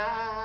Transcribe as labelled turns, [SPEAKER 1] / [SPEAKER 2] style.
[SPEAKER 1] Ah.